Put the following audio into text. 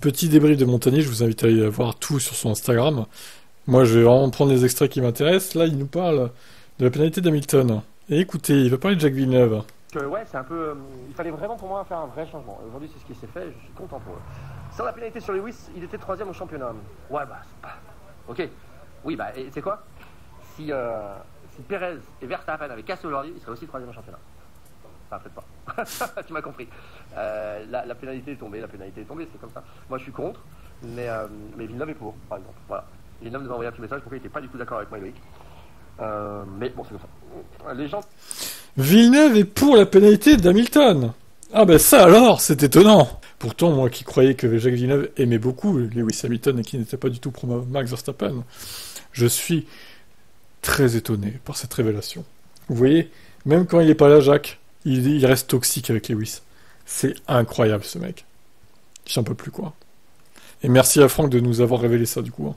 Petit débrief de Montagnier, je vous invite à aller voir tout sur son Instagram. Moi, je vais vraiment prendre les extraits qui m'intéressent. Là, il nous parle de la pénalité d'Hamilton. Et écoutez, il va parler de Jacques Villeneuve. Ouais, c'est un peu. euh, il fallait vraiment pour moi faire un vrai changement. Aujourd'hui, c'est ce qui s'est fait. Je suis content pour eux. Sans la pénalité sur Lewis, il était troisième au championnat. Ouais, bah, c'est pas. Ok. Oui, bah, et c'est quoi? Si, euh, si Perez et Verstappen avaient cassé aujourd'hui, il serait aussi troisième au championnat. Enfin, peut-être pas. tu m'as compris. Euh, la, pénalité est tombée, la pénalité est tombée, c'est comme ça. Moi, je suis contre, mais, euh, mais Villeneuve est pour, par exemple. Villeneuve nous a envoyé un petit message pour qu'il n'était pas du tout d'accord avec moi Loïc. Euh, mais bon, c'est comme ça. Les gens Villeneuve est pour la pénalité d'Hamilton. Ah ben ça alors, c'est étonnant. Pourtant, moi qui croyais que Jacques Villeneuve aimait beaucoup Lewis Hamilton et qui n'était pas du tout pour Max Verstappen, je suis très étonné par cette révélation. Vous voyez, même quand il est pas là, Jacques, il, reste toxique avec Lewis. C'est incroyable ce mec. J'en peux plus quoi. Et merci à Franck de nous avoir révélé ça du coup. hein.